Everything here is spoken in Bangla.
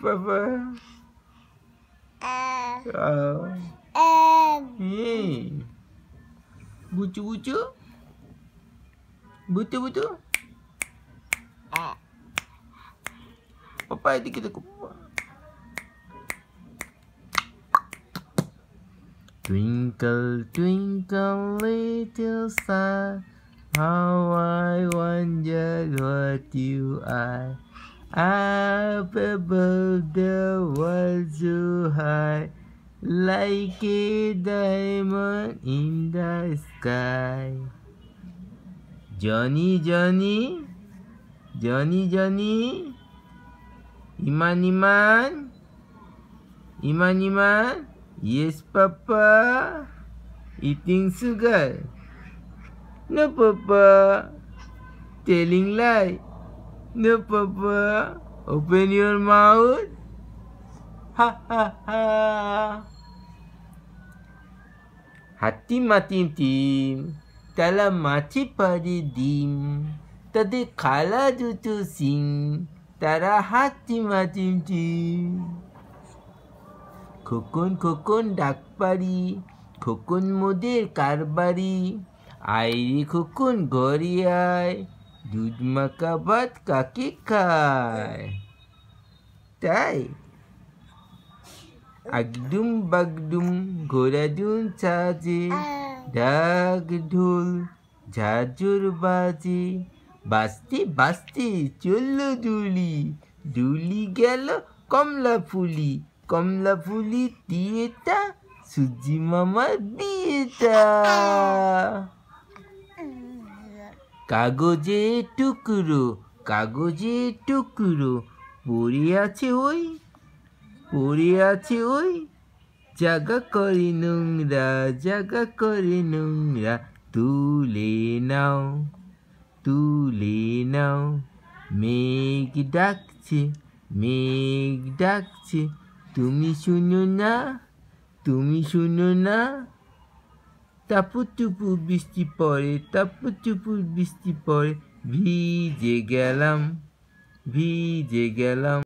Papa. Uh, eh, oh. Eh. Uh, eh. hey. Bucu-bucu. Butu-butu. Papa itu kita ke Twinkle, twinkle, little star, how I wonder what you are. Up above the world so high, like a diamond in the sky. Johnny, Johnny, Johnny, Johnny, Iman, Iman, Iman, Iman. Yes, Papa. Eating sugar. No, Papa. Telling lie. No, Papa. Open your mouth. Ha ha ha. হাতি মাতিম টিম তালা মাছি পারে ডিম তাদের খালা দুটো সিং তারা হাতি মাতিম টিম খোকন খোকন ডাক পারি খোকন মোদের কারবারি আইরে খোকন ঘরে আয় দুধ মাখা ভাত কাকে খায়? তাই। আগডুম বাগডুম ঘোড়াডুম সাজে ঢাক ঢোল ঝাঁঝর বাজে। বাজতে বাজতে চলল দুলি দুলি গেল কমলা ফুলি। কমলা ফুলি দিয়েটা সুজি মামার বিয়েটা কাগজে টুকরো কাগজে টুকরো পড়ে আছে ওই পড়ে আছে ওই। জাগা করে নোংরা, জাগা করে নোংরা, তুলে নাও তুলে নাও। মেঘ ডাকছে মেঘ ডাকছে, তুমি শুনো না, তুমি শুনো না। টাপু টুপু বৃষ্টি পরে তাপু টুপু বৃষ্টি পরে ভিজে গেলাম ভিজে গেলাম।